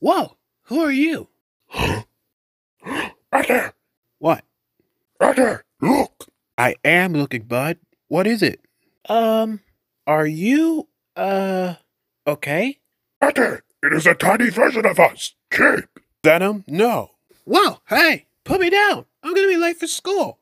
Whoa, who are you? Right! What? Right! Look! I am looking, bud. What is it? Um, are you, uh, okay? Right! It is a tiny version of us! Keep! Venom? No. Whoa, hey, put me down. I'm gonna be late for school.